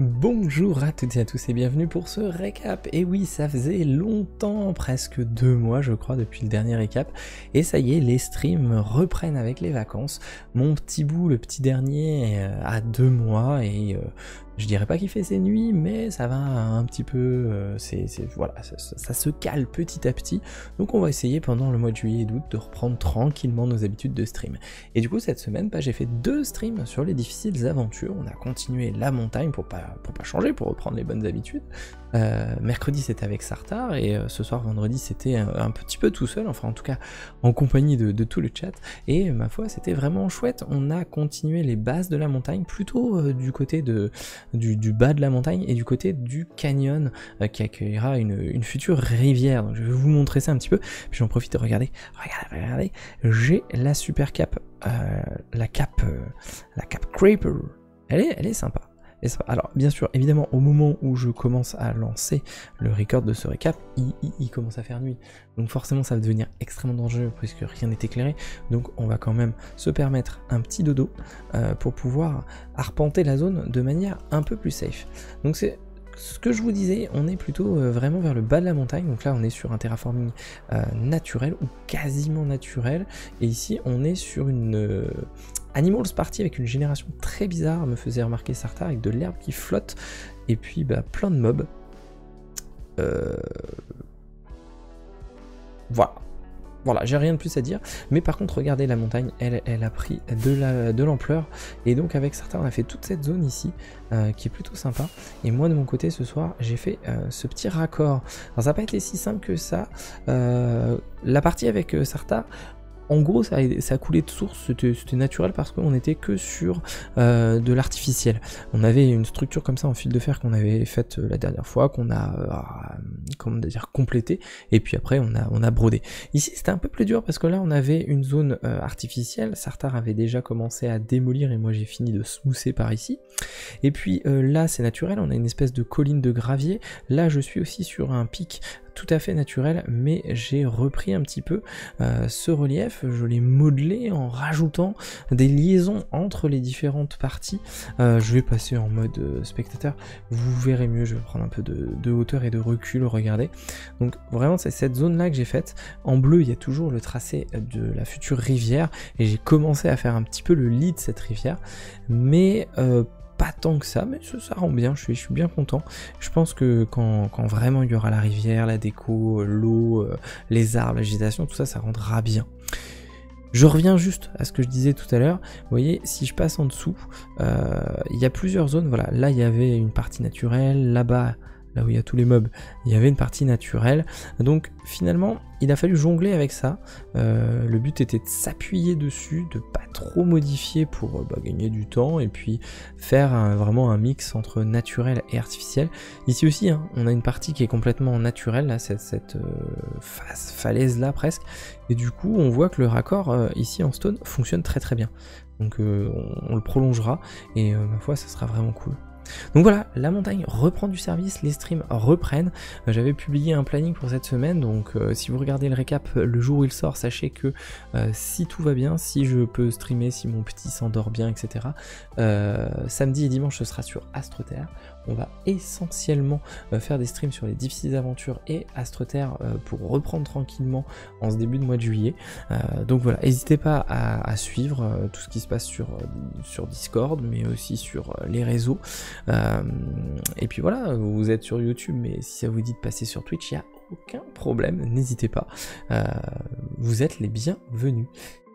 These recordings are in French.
Bonjour à toutes et à tous et bienvenue pour ce récap. Et oui, ça faisait longtemps, presque deux mois je crois depuis le dernier récap. Et ça y est, les streams reprennent avec les vacances. Mon petit bout, le petit dernier, euh, a deux mois et euh, je dirais pas qu'il fait ses nuits, mais ça va un petit peu, euh, c'est, voilà, ça, se cale petit à petit. Donc on va essayer pendant le mois de juillet et d'août de reprendre tranquillement nos habitudes de stream. Et du coup cette semaine, bah, j'ai fait deux streams sur les difficiles aventures. On a continué la montagne pour pas, pour pas changer, pour reprendre les bonnes habitudes. Euh, mercredi c'était avec Sartar et euh, ce soir vendredi c'était un, petit peu tout seul, enfin en tout cas en compagnie de, tout le chat. Et ma foi c'était vraiment chouette. On a continué les bases de la montagne plutôt du côté de du, bas de la montagne et du côté du canyon euh, qui accueillera une, future rivière. Donc je vais vous montrer ça un petit peu. Puis j'en profite de regarder. Regardez, regardez. J'ai la super cape, euh, la cape, euh, la cape Creeper. Elle est, elle est sympa. Alors, bien sûr, évidemment, au moment où je commence à lancer le record de ce récap, il, commence à faire nuit. Donc forcément, ça va devenir extrêmement dangereux puisque rien n'est éclairé. Donc on va quand même se permettre un petit dodo euh, pour pouvoir arpenter la zone de manière un peu plus safe. Donc c'est ce que je vous disais, on est plutôt euh, vraiment vers le bas de la montagne. Donc là, on est sur un terraforming euh, naturel ou quasiment naturel. Et ici, on est sur une, Animals Party avec une génération très bizarre, me faisait remarquer Sartar, avec de l'herbe qui flotte, et puis bah, plein de mobs. Euh, voilà. Voilà, j'ai rien de plus à dire. Mais par contre, regardez la montagne, elle, elle a pris de l'ampleur. et donc avec Sartar, on a fait toute cette zone ici, euh, qui est plutôt sympa. Et moi, de mon côté, ce soir, j'ai fait euh, ce petit raccord. Alors ça n'a pas été si simple que ça. la partie avec Sartar, en gros, ça a, coulé de source, c'était naturel parce qu'on n'était que sur euh, de l'artificiel. On avait une structure comme ça en fil de fer qu'on avait faite euh, la dernière fois, qu'on a, euh, et puis après on a, on a brodé. Ici, c'était un peu plus dur parce que là, on avait une zone artificielle. Sartar avait déjà commencé à démolir et moi j'ai fini de smousser par ici. Et puis là, c'est naturel, on a une espèce de colline de gravier. Là, je suis aussi sur un pic tout à fait naturel, mais j'ai repris un petit peu euh, ce relief, je l'ai modelé en rajoutant des liaisons entre les différentes parties. Euh, je vais passer en mode euh, spectateur, vous verrez mieux, je vais prendre un peu de, hauteur et de recul, regardez. Donc vraiment c'est cette zone là que j'ai faite. En bleu il y a toujours le tracé de la future rivière et j'ai commencé à faire un petit peu le lit de cette rivière, mais pas tant que ça, mais ça, rend bien, je suis, bien content. Je pense que quand, vraiment il y aura la rivière, la déco, l'eau, euh, les arbres, l'agitation, tout ça, ça rendra bien. Je reviens juste à ce que je disais tout à l'heure. Voyez, si je passe en dessous, euh, il y a plusieurs zones. Voilà, là il y avait une partie naturelle, là-bas là où il y a tous les mobs, il y avait une partie naturelle. Donc finalement, il a fallu jongler avec ça. Euh, le but était de s'appuyer dessus, de pas trop modifier pour euh, bah, gagner du temps et puis faire vraiment un mix entre naturel et artificiel. Ici aussi, hein, on a une partie qui est complètement naturelle, cette euh, falaise là presque. Et du coup, on voit que le raccord ici en stone fonctionne très très bien. Donc on, le prolongera et ma foi, ça sera vraiment cool. Donc voilà, la montagne reprend du service, les streams reprennent. Euh, j'avais publié un planning pour cette semaine, donc euh, si vous regardez le récap le jour où il sort, sachez que euh, si tout va bien, si je peux streamer, si mon petit s'endort bien, etc. samedi et dimanche, ce sera sur AstroTerre on va essentiellement euh, faire des streams sur les difficiles aventures et Astroterre euh, pour reprendre tranquillement en ce début de mois de juillet. Euh, donc voilà, n'hésitez pas à, suivre tout ce qui se passe sur Discord, mais aussi sur les réseaux. Et puis voilà, vous êtes sur YouTube, mais si ça vous dit de passer sur Twitch, il n'y a aucun problème, n'hésitez pas. vous êtes les bienvenus.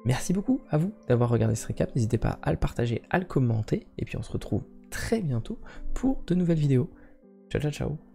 Merci beaucoup à vous d'avoir regardé ce récap. N'hésitez pas à le partager, à le commenter. Et puis on se retrouve très bientôt pour de nouvelles vidéos. Ciao ciao ciao